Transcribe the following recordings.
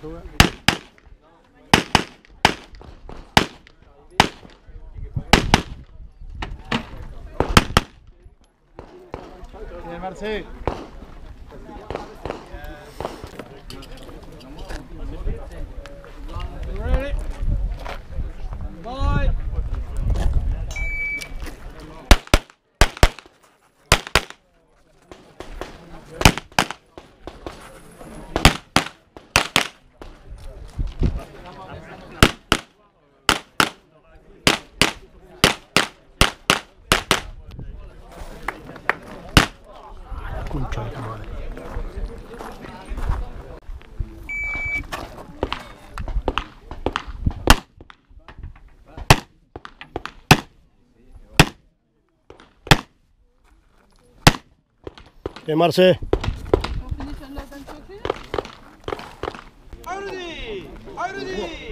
Tortuga. Bien, Marce. couldn't talk about it. टेमर से आरुदी, आरुदी,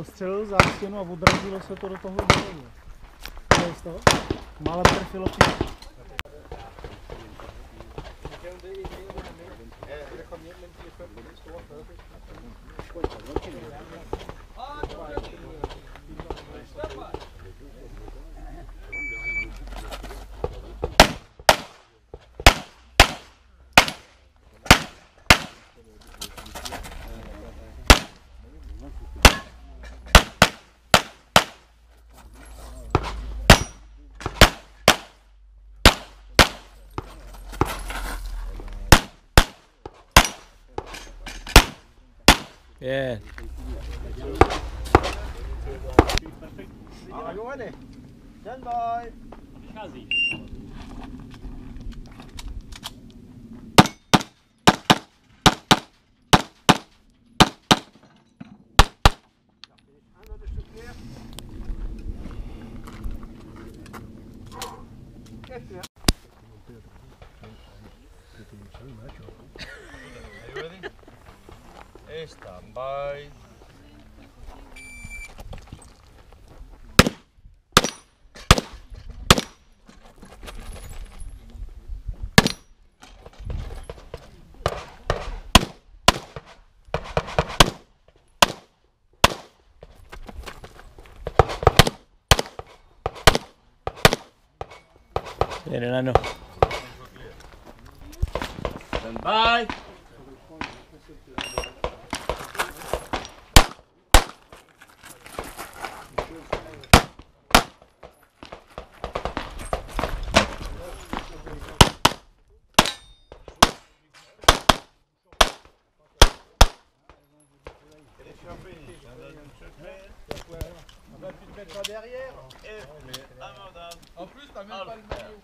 Ostřelil zástěnu a odrazilo se to do toho dolu. To je z toho? Málem trefilo tím. Yeah. Are you ready? Stand by. Stand by. Bien, enano. Stand by. mettra derrière. Et... Ah, madame. En plus, t'as même pas le maillot.